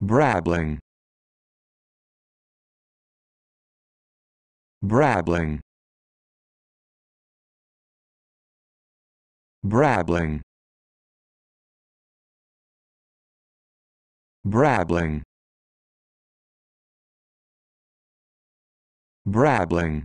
brabbling. Brabbling. Brabbling. Brabbling. Brabbling.